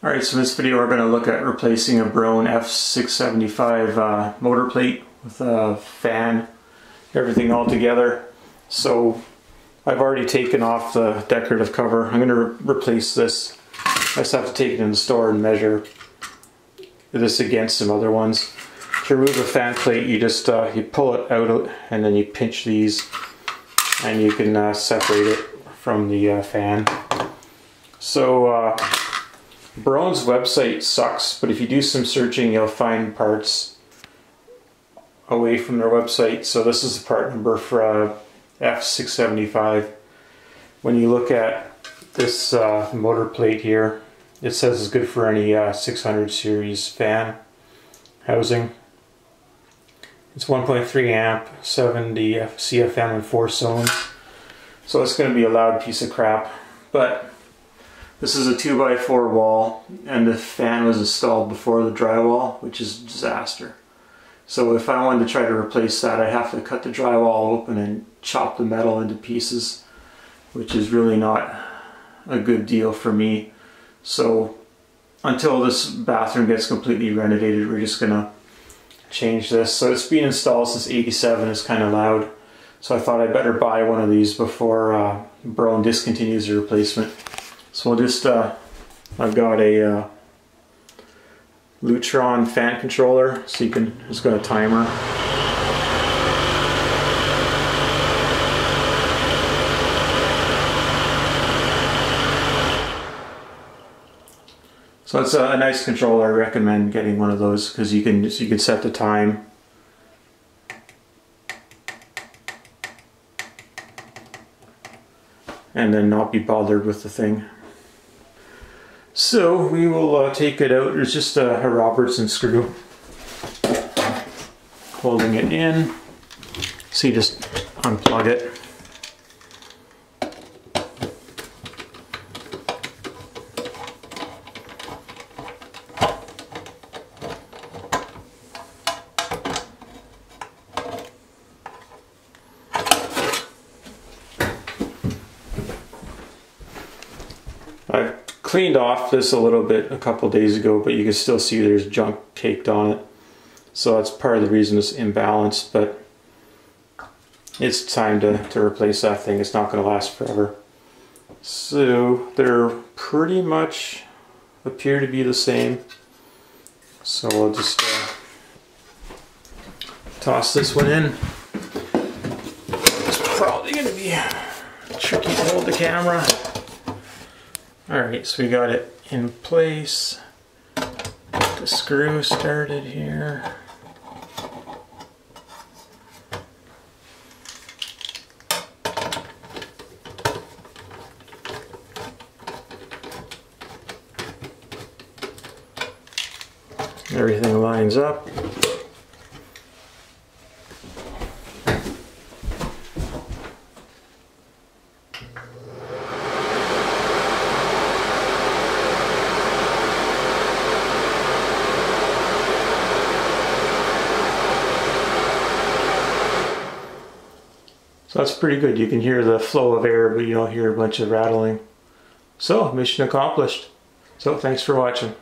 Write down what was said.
Alright, so in this video we're going to look at replacing a Broan F675 uh, motor plate with a fan, everything all together. So I've already taken off the decorative cover. I'm going to re replace this. I just have to take it in the store and measure this against some other ones. To remove the fan plate you just uh, you pull it out and then you pinch these and you can uh, separate it from the uh, fan. So Broan's website sucks, but if you do some searching, you'll find parts away from their website. So this is the part number for uh, F675. When you look at this uh, motor plate here, it says it's good for any uh, 600 series fan housing. It's 1.3 amp, 70 CFM and 4 sones. So it's going to be a loud piece of crap. But this is a 2x4 wall and the fan was installed before the drywall, which is a disaster. So if I wanted to try to replace that, I'd have to cut the drywall open and chop the metal into pieces, which is really not a good deal for me. So until this bathroom gets completely renovated, we're just gonna change this. So it's been installed since 87, it's kind of loud. So I thought I'd better buy one of these before uh, Broan discontinues the replacement. So I'll just, uh, I've got a uh, Lutron fan controller, so you can, just got a timer. So it's a, a, nice controller. I recommend getting one of those because you can you can set the time. And then not be bothered with the thing. So we will uh, take it out. There's just a, a Robertson screw holding it in. So you just unplug it. I cleaned off this a little bit a couple days ago, but you can still see there's junk caked on it. So that's part of the reason it's imbalanced, but it's time to, to replace that thing. It's not going to last forever. So they're pretty much appear to be the same. So I'll just uh, toss this one in. It's probably going to be tricky to hold the camera. Alright, so we got it in place. The screw started here. Everything lines up. So that's pretty good. You can hear the flow of air, but you don't hear a bunch of rattling. So, mission accomplished. So, thanks for watching.